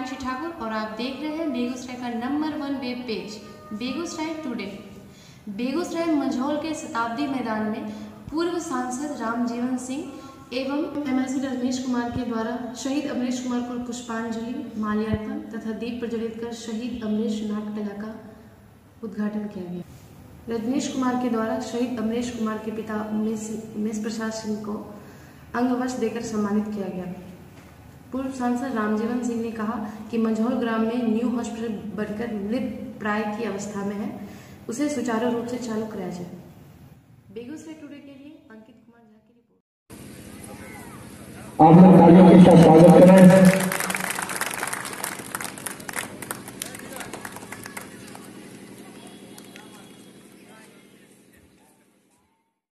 मीनाक्षी ठाकुर और आप देख रहे हैं बेगूसराय का number one web page Begusarai today Begusarai Manjhaul के शताब्दी मैदान में पूर्व सांसद रामजीवन सिंह एवं एमएलसी रजनीश कुमार के द्वारा शहीद अमरीश कुमार को पुष्पांजलि, माल्यार्पण तथा दीप प्रज्वलित कर शहीद अमरीश नाटकला का उद्घाटन किया गया। रजनीश कुमार के द्वारा शहीद अमरीश कुमार के पिता उमेश उमेश प्रसाद सिंह को अंगवश देकर सम्मानित किया गया। पूर्व सांसद रामजीवन सिंह ने कहा कि मंझौल ग्राम में न्यू हॉस्पिटल बनकर मृत प्राय की अवस्था में है। उसे सुचारू रूप से चालू कराया जाए। बेगूसराय टुडे के लिए अंकित कुमार झा की रिपोर्ट। आप स्वागत